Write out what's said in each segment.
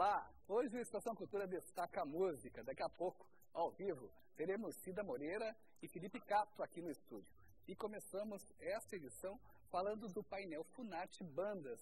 Olá, hoje o Estação Cultura destaca a música. Daqui a pouco, ao vivo, teremos Cida Moreira e Felipe Cato aqui no estúdio. E começamos esta edição falando do painel Funarte Bandas.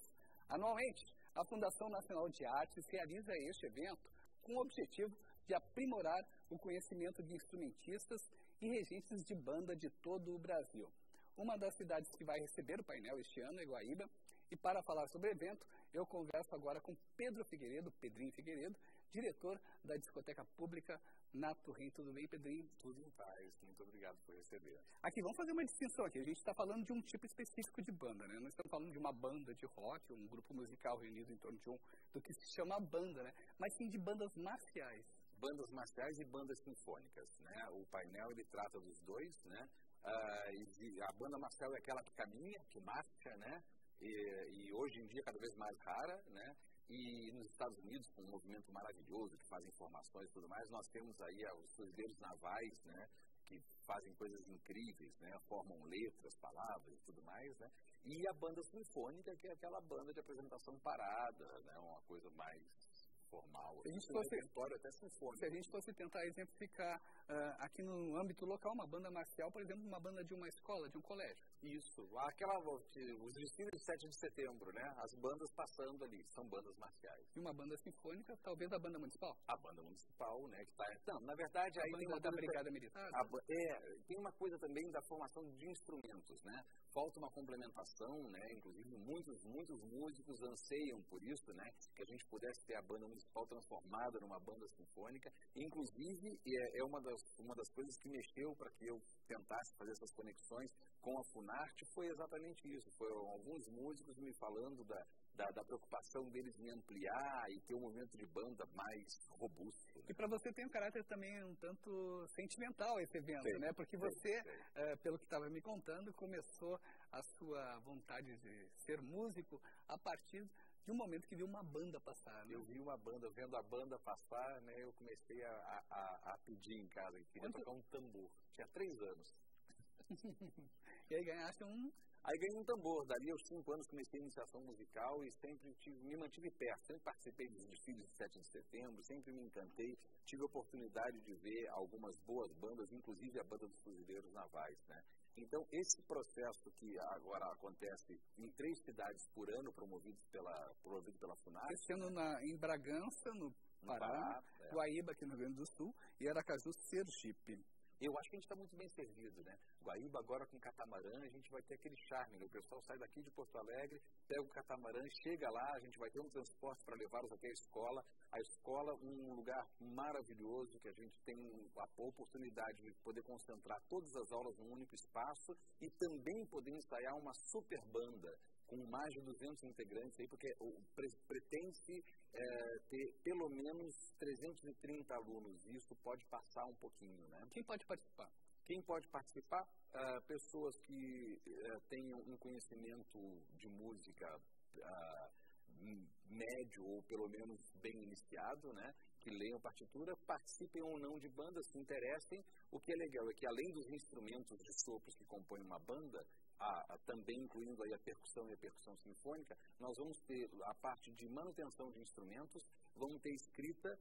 Anualmente, a Fundação Nacional de Artes realiza este evento com o objetivo de aprimorar o conhecimento de instrumentistas e regentes de banda de todo o Brasil. Uma das cidades que vai receber o painel este ano é Guaíba, e para falar sobre o evento, eu converso agora com Pedro Figueiredo, Pedrinho Figueiredo, diretor da Discoteca Pública na Torre. Tudo bem, Pedrinho? Tudo em paz. Muito obrigado por receber. Aqui, vamos fazer uma distinção aqui. A gente está falando de um tipo específico de banda, né? Não estamos falando de uma banda de rock, um grupo musical reunido em torno de um, do que se chama banda, né? Mas sim de bandas marciais. Bandas marciais e bandas sinfônicas, né? O painel, ele trata dos dois, né? E a banda marcial é aquela que caminha, que marcha, né? E, e, hoje em dia cada vez mais rara, né? E nos Estados Unidos, com um movimento maravilhoso que faz informações e tudo mais, nós temos aí os fuzileiros navais, né? Que fazem coisas incríveis, né? Formam letras, palavras e tudo mais, né? E a banda sinfônica, que é aquela banda de apresentação parada, né? Uma coisa mais formal. Se a gente fosse, até sinfônico. Se a gente fosse tentar exemplificar uh, aqui no âmbito local, uma banda marcial, por exemplo, uma banda de uma escola, de um colégio. Isso. Aquela, os desfiles de 7 de setembro, né? As bandas passando ali, são bandas marciais. E uma banda sinfônica, talvez a banda municipal? A banda municipal, né? Que tá, não, na verdade, aí a tem uma da Brigada Militar? A, é, tem uma coisa também da formação de instrumentos, né? Falta uma complementação, né? Inclusive, muitos, muitos músicos anseiam por isso, né? Que a gente pudesse ter a banda municipal transformada numa banda sinfônica. Inclusive, é, é uma, das, uma das coisas que mexeu para que eu tentasse fazer essas conexões com a Funarte foi exatamente isso. Foram alguns músicos me falando da, da, da, preocupação deles em ampliar e ter um movimento de banda mais robusto. Né? E para você tem um caráter também um tanto sentimental esse evento, sim, né? Porque você, sim, sim. É, pelo que estava me contando, começou a sua vontade de ser músico a partir de um momento que viu uma banda passar. Né? Eu vi uma banda, vendo a banda passar, né, eu comecei a, a, a pedir em casa, que queria Quanto... tocar um tambor. Tinha três anos. e aí ganhaste um. Aí ganhei um tambor. Dali aos cinco anos comecei a iniciação musical e sempre tive, me mantive perto. Sempre participei dos desfiles de 7 de setembro, sempre me encantei. Tive a oportunidade de ver algumas boas bandas, inclusive a banda dos Fuzileiros Navais, né? Então, esse processo que agora acontece em três cidades por ano, promovido pela, promovido pela FUNAC. Esse ano na, em Bragança, no Pará, Pará é. Guaíba, aqui no Rio Grande do Sul, e Aracaju, Sergipe. Eu acho que a gente está muito bem servido, né? Guaíba agora com catamarã, a gente vai ter aquele charme, né? O pessoal sai daqui de Porto Alegre, pega o catamarã, chega lá, a gente vai ter um transporte para levá-los até a escola. A escola, um lugar maravilhoso, que a gente tem a oportunidade de poder concentrar todas as aulas num único espaço e também poder ensaiar uma super banda com mais de 200 integrantes aí, porque pretende-se é, ter pelo menos 330 alunos. E isso pode passar um pouquinho, né? Quem pode participar? Quem pode participar? Uh, pessoas que uh, tenham um conhecimento de música uh, médio ou pelo menos bem iniciado, né? Que leiam partitura, participem ou não de bandas, se interessem. O que é legal é que além dos instrumentos de sopros que compõem uma banda, a, a, também incluindo aí a percussão e a percussão sinfônica, nós vamos ter a parte de manutenção de instrumentos, vamos ter escrita,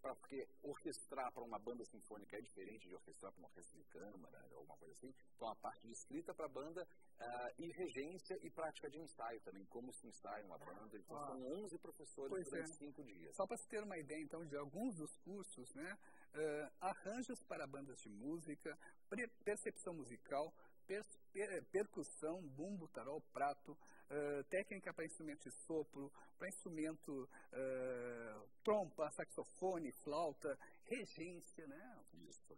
pra, porque orquestrar para uma banda sinfônica é diferente de orquestrar para uma orquestra de câmara ou alguma coisa assim. Então, a parte de escrita para a banda uh, e regência e prática de ensaio também, como se ensaia uma banda. Então, ah. são 11 professores pois durante é. cinco dias. Só para se ter uma ideia, então, de alguns dos cursos, né? Uh, arranjos para bandas de música, percepção musical, per, per, percussão, bumbo, tarol, prato, uh, técnica para instrumento de sopro, para instrumento uh, trompa, saxofone, flauta, regência, né? Isso.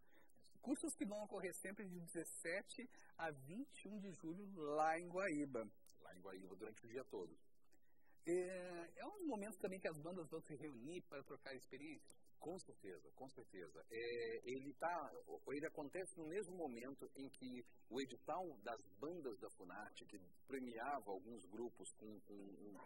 Cursos que vão ocorrer sempre de 17 a 21 de julho lá em Guaíba. Lá em Guaíba, durante o dia todo. É, é um momento também que as bandas vão se reunir para trocar experiências. Com certeza, com certeza. É, ele, tá, ele acontece no mesmo momento em que o edital das bandas da Funarte, que premiava alguns grupos com, com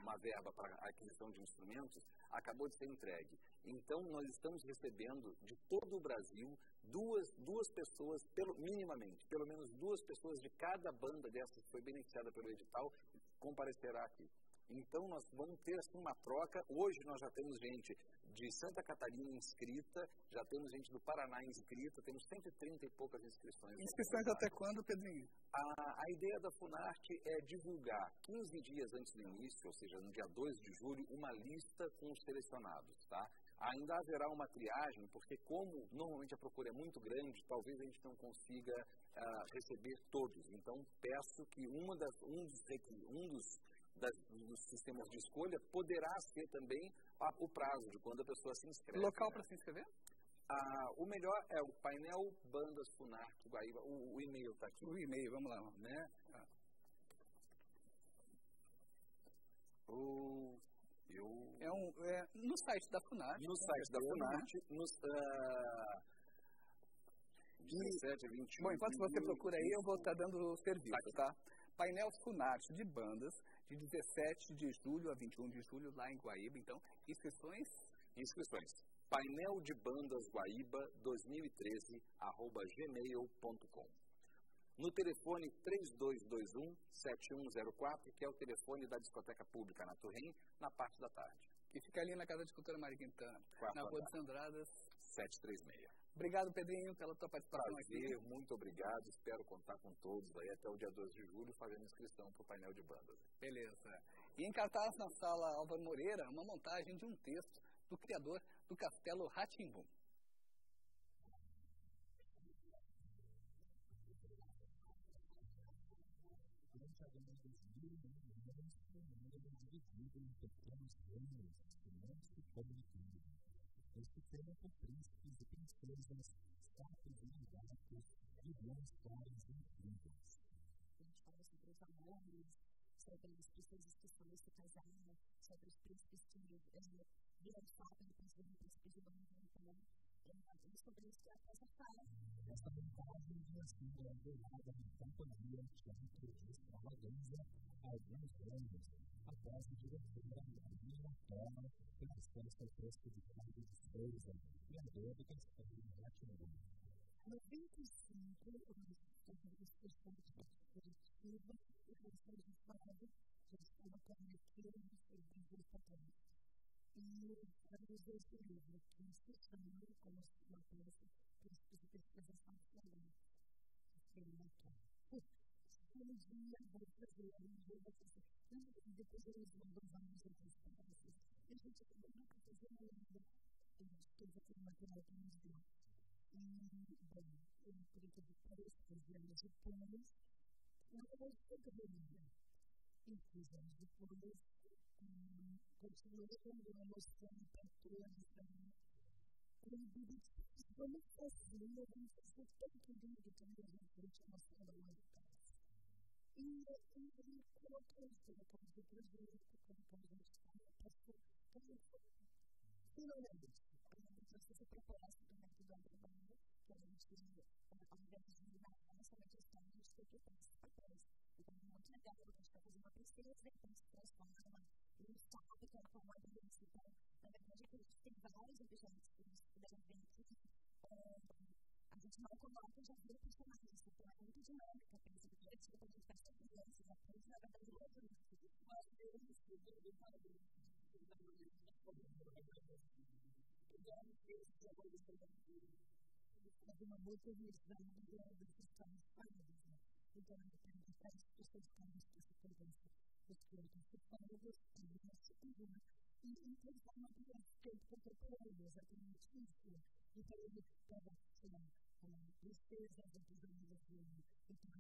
uma verba para a aquisição de instrumentos, acabou de ser entregue. Então, nós estamos recebendo de todo o Brasil duas, duas pessoas, pelo, minimamente, pelo menos duas pessoas de cada banda dessas que foi beneficiada pelo edital, comparecerá aqui. Então, nós vamos ter assim, uma troca. Hoje, nós já temos gente de Santa Catarina inscrita, já temos gente do Paraná inscrita, temos 130 e poucas inscrições. Inscrições até quando, Pedrinho? A, a ideia da Funarte é divulgar 15 dias antes do início, ou seja, no dia 2 de julho, uma lista com os selecionados, tá? Ainda haverá uma triagem, porque como normalmente a procura é muito grande, talvez a gente não consiga uh, receber todos. Então, peço que uma das, um dos, um dos das, dos sistemas de escolha poderá ser também a, o prazo de quando a pessoa se inscreve. Local né? para se inscrever? Ah, o melhor é o painel Bandas Funarte Guaíba. O, o e-mail está aqui. O e-mail, vamos lá. Né? Ah. O, eu... É, um, é no site da Funarte. No site da Funarte. Nos, uh, 17, 21. Bom, enquanto você procura aí, eu vou estar tá dando o serviço, tá? Painel Funarte de bandas, de 17 de julho a 21 de julho, lá em Guaíba. Então, inscrições? Inscrições. Painel de Bandas Guaíba 2013, arroba gmail.com. No telefone 3221-7104, que é o telefone da discoteca pública na Torrem, na parte da tarde. Que fica ali na Casa de Cultura Maria Quintana, na Rua dos Andradas. 736. Obrigado, Pedrinho, pela tua participação Prazer, aqui. muito obrigado. Espero contar com todos aí até o dia 12 de julho fazendo inscrição para o painel de bandas. Beleza. E em cartaz na sala Álvaro Moreira, uma montagem de um texto do criador do Castelo Ratimbum. Com príncipes e princesas, status e legados, viviam histórias incríveis. A gente fala sobre os amores, sobre as princesas que foram se casar, sobre os príncipes que viram fato depois viram príncipes de novo. Então, é sobre isso que a peça fala. Esta montagem tinha sido elaborada em companhia teatro de extravagância alguns anos, Marina Toma pela festa fresca de Cláudio de Souza, criador do Castelo de Ratimbu. No 25, os questões positivas e questões de fraude, que estava cometendo no serviço de papel. E vamos ver esse livro, que se chama, como uma peça, Príncipes de Pesquisa Nacional, que é uma um dia vou fazer, um dia vou fazer, e depois eles e gente che non ha fatto bene e non spesa per una cosa che non si e bene, e non potete fare questo che non si può la cosa che non si può in cui non si può continuare la nostra apertura di stanza quindi secondo me io penso soltanto di me che teniamo la fiducia nostra da una distanza e io credo che questo è quello che ho preso in questo campo di stanza finalmente, a gente se proposta do método André que a gente, de mediação, a gente tem que ter esses papéis. Então, é muito legal que a gente uma pesquisa, depois se transforma em um é uma doença. Então, na verdade, a gente tem vários objetos que a gente puder ver a gente não já vira personagens, então é muito dinâmica, esse projeto que a gente faz com crianças, aprende na verdade o outro. Mas eu não sei eu falo. Fazer uma boa televisão das questões paradas. Então, a gente faz as pessoas que estão nessa presença dos clientes, que estão investindo nesse problema. E então, uma criança contemporânea, exatamente isso. Então, ele pega, sei lá, tristeza dos amigos de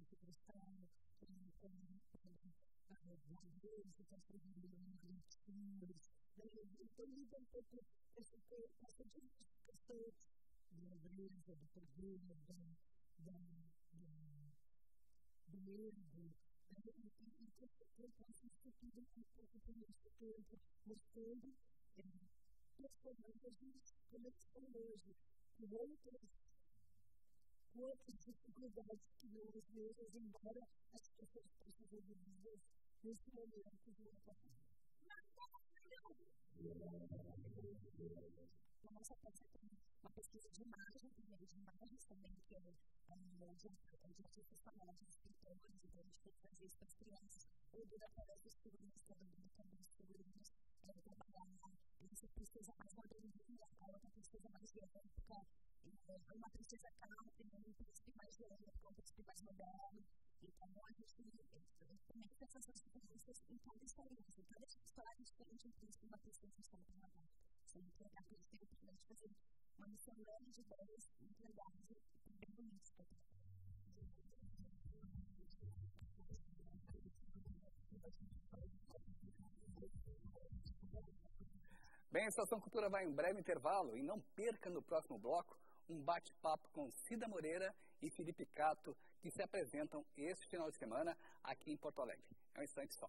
depressão, valores que estão escrevendo livros. Então, um pouco essa questão da leveza, do poder, da, da, da, do medo. E de de de de um pouco por de tempo, mostrando personagens como eles são hoje, com outras quantas dificuldades que de de de embora as pessoas possam viver nesse momento de uma família. Nossa peça tem uma pesquisa de imagem, primeiro de imagens também, que é de, artistas famosos, escritores, então a gente tem que fazer isso para as crianças, ou dura através dos figurinos, cada um também dos figurinos, trabalhar essa tristeza mais moderninha, a outra tristeza mais de época, é, uma tristeza country, um príncipe mais época, um príncipe mais moderno, então a gente tem essas diferenças em cada experiência, em cada história diferente, um príncipe e uma tristeza estão trabalhando. Isso é legal, porque a gente tem a oportunidade de fazer uma miscelânea de ideias e bem bonitas Bem, a Estação Cultura vai em breve intervalo e não perca no próximo bloco um bate-papo com Cida Moreira e Felipe Cato, que se apresentam este final de semana aqui em Porto Alegre. É um instante só.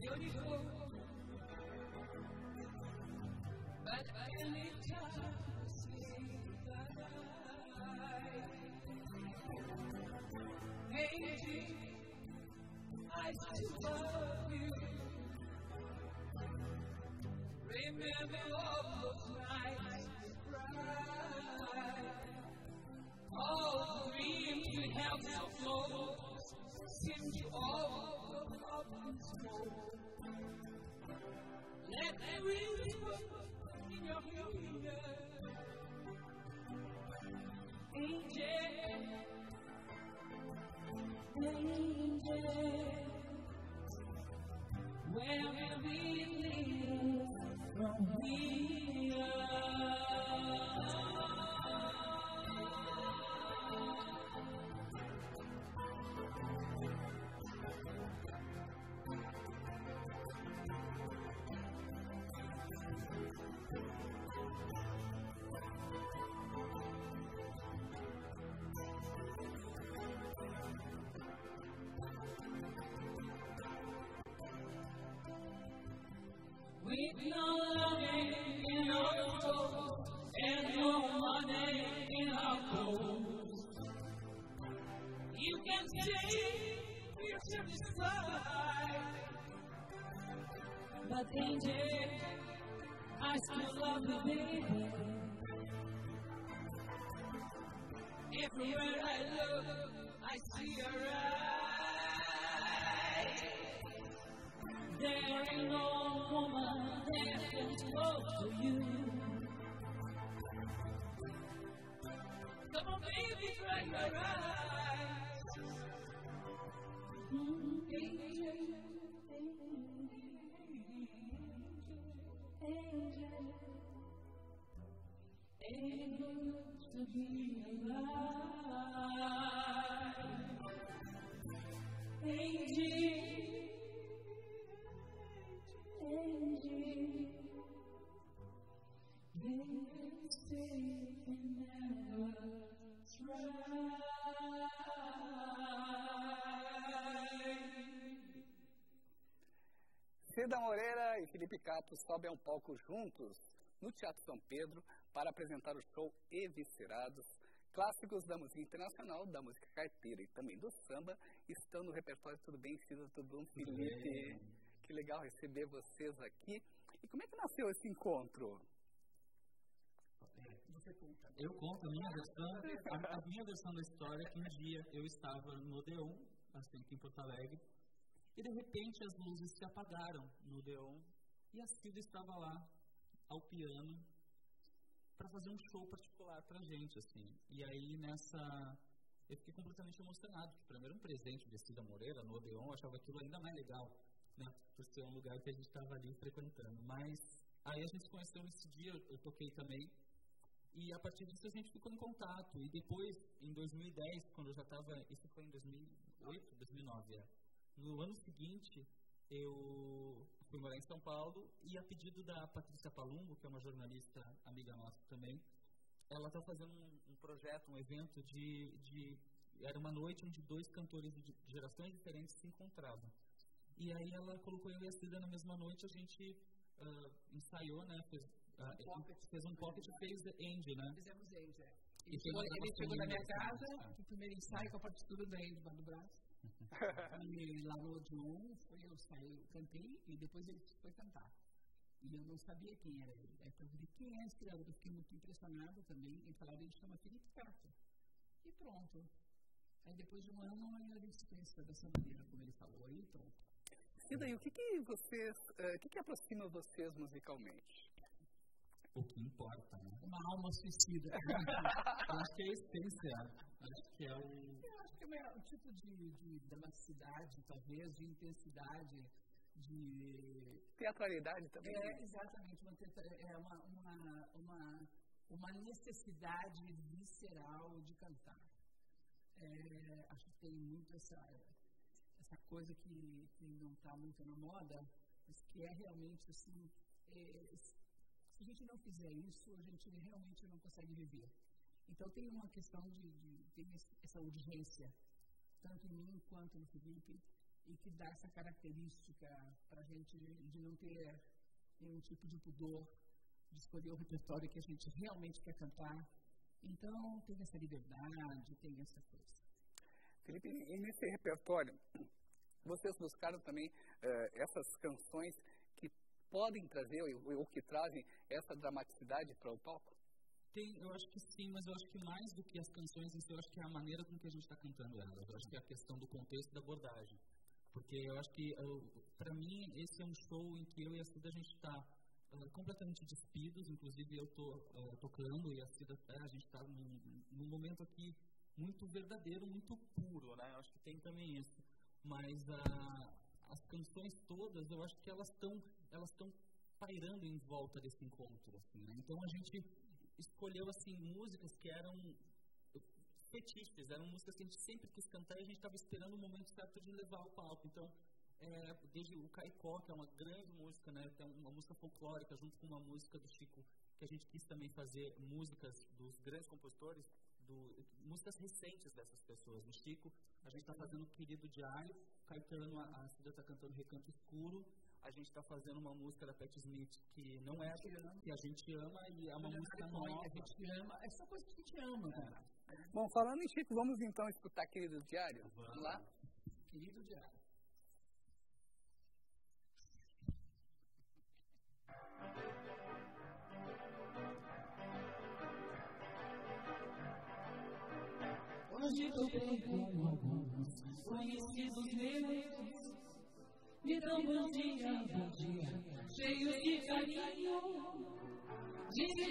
beautiful. I still love you. Remember all those nights we cried, all dreams we held so Let the whisper in your ear, angel, angel. Where will we lead from here? We name in our and know my name in our. You can take your ship's but danger, I still love you, baby. Everywhere I look, I see her close to you. Come on, baby, dry your eyes. Angel, angel, angel, to be alive. Angel. Cida Moreira e Felipe Cato sobem ao palco juntos no Teatro São Pedro para apresentar o show Eviscerados. Clássicos da música internacional, da música caipira e também do samba estão no repertório. Tudo bem, Cida? Tudo bom, Felipe? bem. Que legal receber vocês aqui. E como é que nasceu esse encontro? Você conta. Eu conto a minha versão, a, minha versão da história é que um dia eu estava no Odeon, assim, aqui em Porto Alegre, e de repente as luzes se apagaram no Odeon e a Cida estava lá, ao piano, para fazer um show particular pra gente, assim. E aí nessa. Eu fiquei completamente emocionado, porque primeiro um presente de Cida Moreira no Odeon, eu achava aquilo ainda mais legal, né? Por ser um lugar que a gente estava ali frequentando. Mas aí a gente conheceu nesse dia, eu toquei também. E a partir disso a gente ficou em contato. E depois, em 2010, quando eu já estava. Isso foi em 2008, 2009, é. No ano seguinte, eu fui morar em São Paulo e a pedido da Patrícia Palumbo, que é uma jornalista amiga nossa também, ela está fazendo um, um, projeto, um evento de, de, Era uma noite onde dois cantores de gerações diferentes se encontravam. E aí ela colocou eu e a Cida na mesma noite, a gente uh, ensaiou, né? Fez, uh, um fez um pocket e fez End, né? Fizemos End, é. Ele, chegou, ele chegou na minha casa, o primeiro ensaio com a partitura da End do braço e lá no John, foi eu saí, cantei e depois ele foi cantar. E eu não sabia quem era ele. Aí eu falei, quem é esse criador? Eu fiquei muito impressionado também em falar, ele chama Felipe Castro. E pronto. Aí depois de um ano a gente se conheceu dessa maneira, como ele falou, e pronto. E daí, o que que vocês, uh, o que que aproxima vocês musicalmente? O que importa, né? Uma alma suicida. acho que é a essência. Acho que é o... Eu acho que é um tipo de, de dramaticidade, talvez, de intensidade, de... Teatralidade também. É, exatamente. Uma, é uma, uma, uma, uma necessidade visceral de cantar. É, acho que tem muito essa, essa coisa que, que não está muito na moda, mas que é realmente assim, é, a gente não fizer isso, a gente realmente não consegue viver. Então tem uma questão de, de tem essa urgência, tanto em mim quanto no Felipe, e que dá essa característica para a gente de não ter nenhum tipo de pudor, de escolher o repertório que a gente realmente quer cantar. Então tem essa liberdade, tem essa coisa. Felipe, e nesse repertório, vocês buscaram também uh, essas canções podem trazer, ou, que trazem, essa dramaticidade para o palco? Tem, eu acho que sim, mas eu acho que mais do que as canções eu acho que é a maneira com que a gente está cantando elas. Eu acho que é a questão do contexto da abordagem. Porque eu acho que, para mim, esse é um show em que eu e a Cida a gente está uh, completamente despidos, inclusive eu estou uh, tocando e a Cida, uh, a gente está num, num, momento aqui muito verdadeiro, muito puro, né? Eu acho que tem também isso. Mas uh, as canções todas, eu acho que elas estão elas estão pairando em volta desse encontro, assim, né? Então a gente escolheu assim músicas que eram fetiches, eram músicas que a gente sempre quis cantar e a gente estava esperando o momento certo de levar ao palco. Então, é, desde o Caicó, que é uma grande música, né, tem uma música folclórica junto com uma música do Chico, que a gente quis também fazer músicas dos grandes compositores, do, músicas recentes dessas pessoas. O Chico, a gente está fazendo Querido Diário, Caetano, a, Cida está cantando Recanto Escuro, a gente está fazendo uma música da Pat Smith que não é a que a gente ama e é uma música nova. Que a gente ama, é só coisa que a gente ama, cara. Bom, falando em Chico, vamos então escutar Querido Diário? Vamos lá? Querido Diário. Conhecidos meus me dão bom dia, bom dia, cheios de carinho.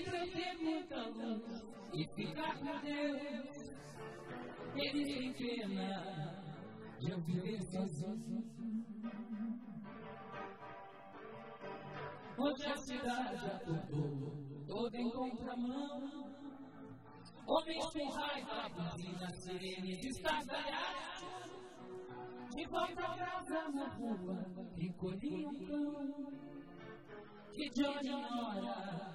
Pra eu ter muita luz e ficar com Deus. Eles têm pena de eu viver sozinho. Hoje a cidade acordou toda em contramão. Homens com raiva, buzinas serenes, estardalhados de volta a casa na rua, recolhi um cão que de hora em hora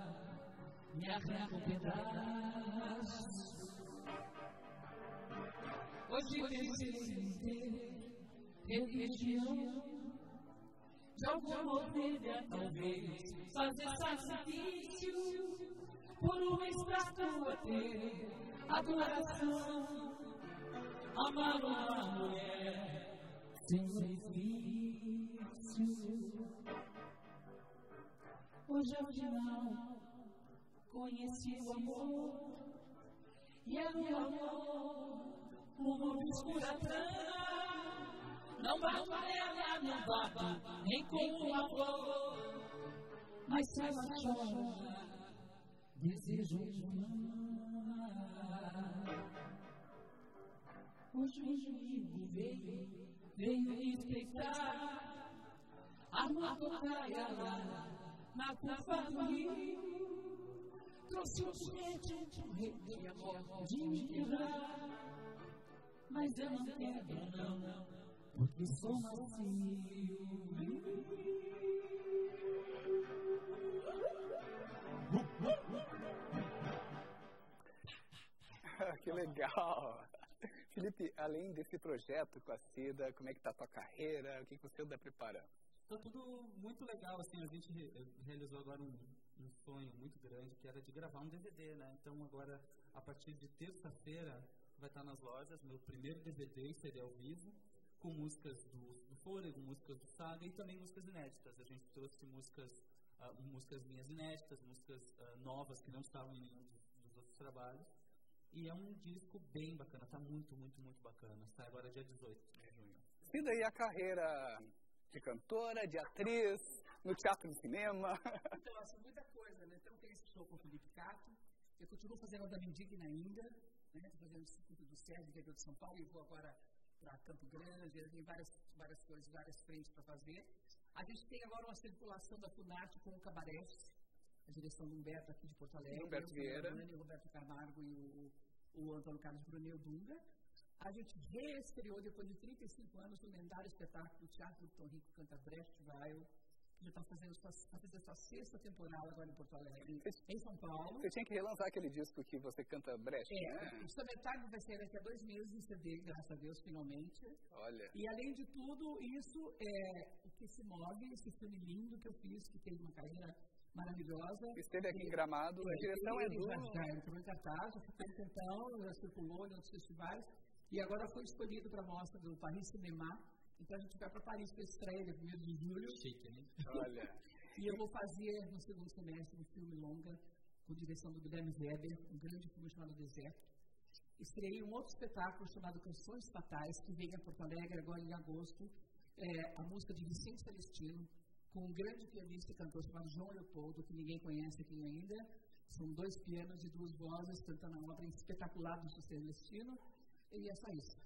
me arranca um pedaço. Hoje em ter religião de alguma ovelha, talvez fazer sacrifício por uma estátua ter adoração, amar uma mulher sem vício. Hoje o final, com conheci o amor. E era o amor, uma obscura trama. Não bato ela, não bato, nem com uma flor. Mas se ela chora, desejo Hoje o inimigo veio, veio me explicar. A lua tocaia lá, na curva do rio. Trouxe um foguete, um rei de de me. Mas eu não quero, não, porque sou macio. Que legal! Felipe, além desse projeto com a Cida, como é que está a tua carreira? O que você anda preparando? Está tudo muito legal, assim, a gente realizou agora um, um, sonho muito grande, que era de gravar um DVD, né? Então agora, a partir de terça-feira, vai estar nas lojas, meu primeiro DVD seria ao vivo, com músicas do, do Fôlego, músicas do Saga e também músicas inéditas. A gente trouxe músicas, uh, músicas minhas inéditas, músicas uh, novas que não estavam em nenhum dos, dos outros trabalhos. E é um disco bem bacana, tá muito, muito, muito bacana. Sai agora dia 18 de junho. E daí a carreira de cantora, de atriz, no teatro de cinema? Então, assim, muita coisa, né? Então tem esse show com o Felipe Cato, eu continuo fazendo a da Mendigna ainda, né? Estou fazendo o Circuito do Sérgio, interior de São Paulo, e vou agora para Campo Grande, tem várias, várias coisas, várias frentes para fazer. A gente tem agora uma circulação da FUNAT com o Cabaré, a direção do Humberto aqui de Porto Alegre. Humberto Vieira. O Roberto Camargo e o, o Antônio Carlos Brunel Dunga. A gente reestreou, depois de 35 anos, o lendário espetáculo do Teatro Tom Rico Canta Brecht Weil, que já está fazendo sua, tá fazendo sua sexta temporada agora em Porto Alegre, em São Paulo. Você tinha que relançar aquele disco que você canta Brecht, é, né? O Summertime vai sair daqui a dois meses em CD, graças a Deus, finalmente. Olha. E além de tudo, isso é o que se move, esse filme lindo que eu fiz, que teve uma carreira maravilhosa. Esteve aqui em Gramado, a direção é do... Já entrou em cartaz, ficou então, já circulou em outros festivais, e agora foi escolhido para a mostra do Paris Cinema, então a gente vai para Paris para estreia, dia 1 de julho. Chique, né? Olha. e eu vou fazer no segundo semestre um filme longa, com direção do Guilherme Weber, um grande filme chamado Deserto. Estreiei um outro espetáculo chamado Canções Fatais, que vem a Porto Alegre agora em agosto, é, a música de Vicente Celestino, com um grande pianista e cantor chamado João Leopoldo, que ninguém conhece aqui ainda. São dois pianos e duas vozes cantando a obra espetacular do Celestino. E é só isso.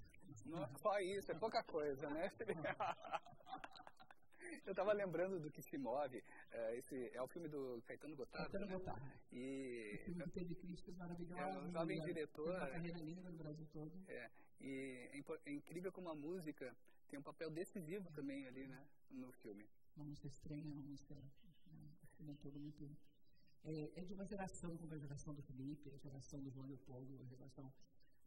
Não, só isso, é pouca coisa, né? Eu estava lembrando do que se move. É, esse é o filme do Caetano Gotardo. Caetano Gotardo. Né? E o filme que teve críticas maravilhosas. É um jovem diretor. Uma carreira linda no Brasil todo. É, e é, é incrível como a música tem um papel decisivo também ali, né, no filme uma música estranha, uma música né, todo muito. É, é, de uma geração como a geração do Felipe, a geração do João Leopoldo, a geração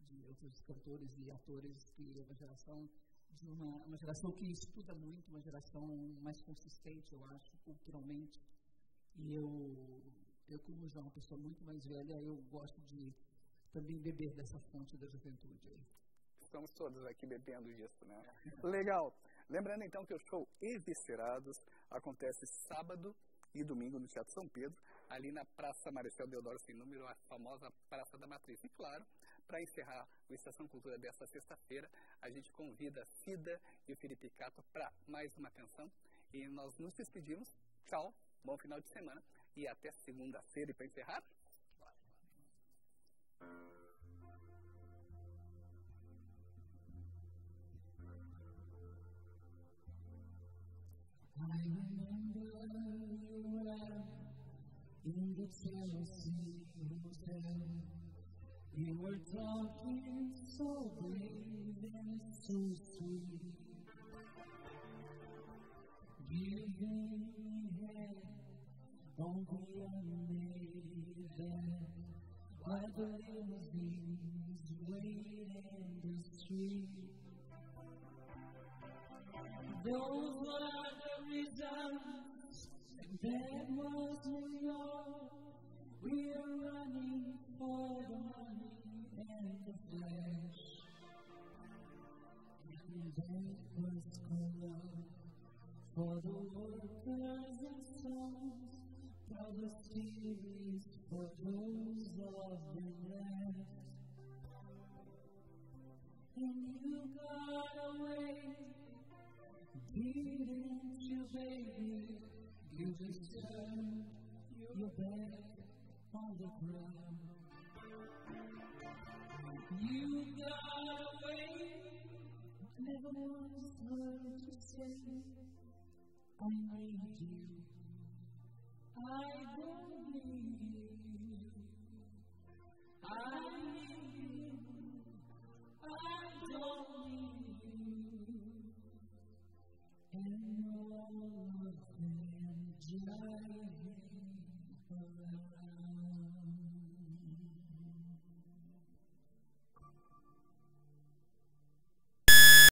de outros cantores e atores, que é uma geração de uma, uma geração que estuda muito, uma geração mais consistente, eu acho, culturalmente. E eu, eu como já uma pessoa muito mais velha, eu gosto de também beber dessa fonte da juventude. Estamos todos aqui bebendo disso, né? Legal. Lembrando então que o show Eviscerados acontece sábado e domingo no Teatro São Pedro, ali na Praça Marechal Deodoro sem número, a famosa Praça da Matriz. E claro, para encerrar o Estação Cultura desta sexta-feira, a gente convida Cida e o Felipe Cato para mais uma canção. E nós nos despedimos. Tchau, bom final de semana e até segunda-feira. E para encerrar, I remember you were in the Chelsea Hotel. You were talking so brave and so sweet. Giving me head on the only that the limousines things waiting in the street. Those wasn't all. We are running for the money and the flesh. Was for the workers and for the for those. And you got baby, you just turn your back on the ground. You got away, never once heard to say, I need you, I don't need you, I need you, I don't need you. Thank you.